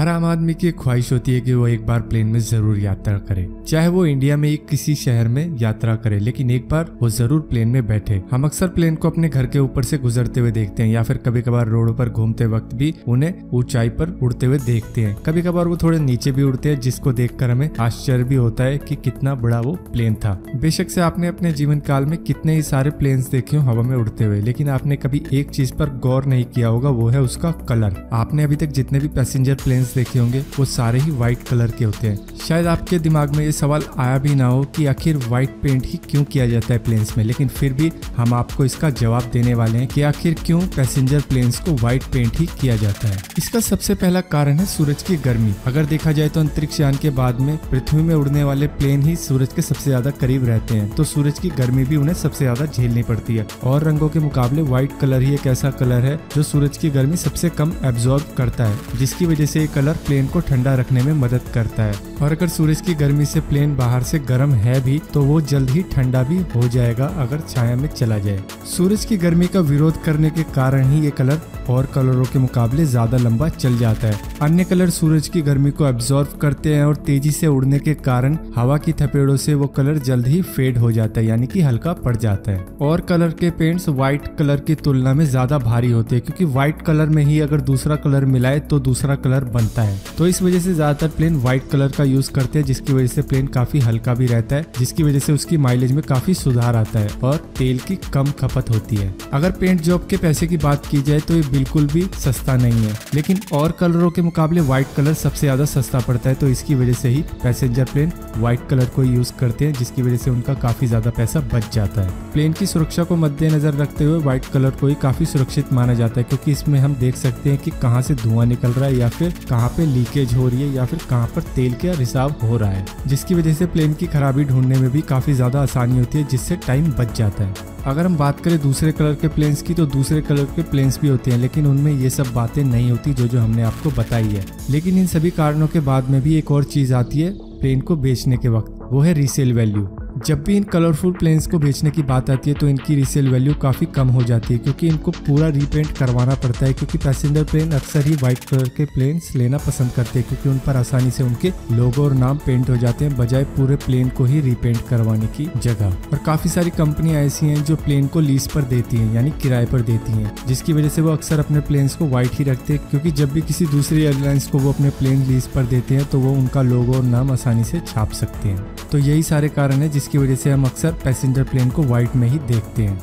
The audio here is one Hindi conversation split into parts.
हर आम आदमी की ख्वाहिश होती है कि वो एक बार प्लेन में ज़रूर यात्रा करे। चाहे वो इंडिया में एक किसी शहर में यात्रा करे, लेकिन एक बार वो ज़रूर प्लेन में बैठे। हम अक्सर प्लेन को अपने घर के ऊपर से गुजरते हुए देखते हैं या फिर कभी कभार रोडों पर घूमते वक्त भी उन्हें ऊंचाई पर उड़ते हुए देखते हैं। कभी कभार वो थोड़े नीचे भी उड़ते हैं, जिसको देखकर हमें आश्चर्य भी होता है कि कितना बड़ा वो प्लेन था। बेशक से आपने अपने जीवन काल में कितने ही सारे प्लेन्स देखे हो हवा में उड़ते हुए, लेकिन आपने कभी एक चीज़ पर गौर नहीं किया होगा, वो है उसका कलर। आपने अभी तक जितने भी पैसेंजर प्लेन्स देखे होंगे, वो सारे ही व्हाइट कलर के होते हैं। शायद आपके दिमाग में ये सवाल आया भी ना हो कि आखिर व्हाइट पेंट ही क्यों किया जाता है प्लेन्स में, लेकिन फिर भी हम आपको इसका जवाब देने वाले हैं कि आखिर क्यों पैसेंजर प्लेन्स को व्हाइट पेंट ही किया जाता है। इसका सबसे पहला कारण है सूरज की गर्मी। अगर देखा जाए तो अंतरिक्ष यान के बाद में पृथ्वी में उड़ने वाले प्लेन ही सूरज के सबसे ज़्यादा करीब रहते हैं तो सूरज की गर्मी भी उन्हें सबसे ज़्यादा झेलनी पड़ती है। और रंगों के मुकाबले व्हाइट कलर ही एक ऐसा कलर है जो सूरज की गर्मी सबसे कम एब्जॉर्ब करता है, जिसकी वजह से कलर प्लेन को ठंडा रखने में मदद करता है। और अगर सूरज की गर्मी से प्लेन बाहर से गर्म है भी तो वो जल्द ही ठंडा भी हो जाएगा अगर छाया में चला जाए। सूरज की गर्मी का विरोध करने के कारण ही ये कलर और कलरों के मुकाबले ज़्यादा लंबा चल जाता है। अन्य कलर सूरज की गर्मी को एब्जॉर्व करते हैं और तेज़ी से उड़ने के कारण हवा की थपेड़ों से वो कलर जल्द ही फेड हो जाता है, यानी कि हल्का पड़ जाता है। और कलर के पेंट्स व्हाइट कलर की तुलना में ज़्यादा भारी होते हैं, क्योंकि व्हाइट कलर में ही अगर दूसरा कलर मिलाए तो दूसरा कलर बनता है। तो इस वजह से ज़्यादातर प्लेन व्हाइट कलर का यूज़ करते हैं, जिसकी वजह से प्लेन काफ़ी हल्का भी रहता है, जिसकी वजह से उसकी माइलेज में काफ़ी सुधार आता है और तेल की कम खपत होती है। अगर पेंट जॉब के पैसे की बात की जाए तो ये बिल्कुल भी सस्ता नहीं है। लेकिन और कलरों के मुकाबले व्हाइट कलर सबसे ज़्यादा सस्ता पड़ता है तो इसकी वजह से ही पैसेंजर प्लेन व्हाइट कलर को यूज़ करते हैं, जिसकी वजह से उनका काफ़ी ज़्यादा पैसा बच जाता है। प्लेन की सुरक्षा को मद्देनजर रखते हुए व्हाइट कलर को ही काफ़ी सुरक्षित माना जाता है, क्योंकि इसमें हम देख सकते हैं कि कहाँ से धुआँ निकल रहा है या फिर कहाँ पे लीकेज हो रही है या फिर कहाँ पर तेल का रिसाव हो रहा है, जिसकी वजह से प्लेन की खराबी ढूँढने में भी काफ़ी ज़्यादा आसानी होती है, जिससे टाइम बच जाता है। अगर हम बात करें दूसरे कलर के प्लेन्स की तो दूसरे कलर के प्लेन्स भी होते हैं, लेकिन उनमें ये सब बातें नहीं होती जो जो हमने आपको बताई है। लेकिन इन सभी कारणों के बाद में भी एक और चीज़ आती है प्लेन को बेचने के वक्त, वो है रीसेल वैल्यू जब भी इन कलरफुल प्लेन्स को बेचने की बात आती है तो इनकी रीसेल वैल्यू काफ़ी कम हो जाती है, क्योंकि इनको पूरा रीपेंट करवाना पड़ता है, क्योंकि पैसेंजर प्लेन अक्सर ही व्हाइट कलर के प्लेन्स लेना पसंद करते हैं, क्योंकि उन पर आसानी से उनके लोगो और नाम पेंट हो जाते हैं, बजाय पूरे प्लेन को ही रीपेंट करवाने की जगह। और काफ़ी सारी कंपनियाँ ऐसी हैं जो प्लेन को लीज पर देती हैं, यानी किराए पर देती हैं, जिसकी वजह से वो अक्सर अपने प्लेन्स को व्हाइट ही रखते हैं, क्योंकि जब भी किसी दूसरी एयरलाइंस को वो अपने प्लेन लीज पर देते हैं तो वो उनका लोगो और नाम आसानी से छाप सकते हैं। तो यही सारे कारण है जिसकी वजह से हम अक्सर पैसेंजर प्लेन को व्हाइट में ही देखते हैं।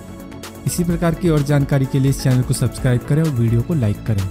इसी प्रकार की और जानकारी के लिए इस चैनल को सब्सक्राइब करें और वीडियो को लाइक करें।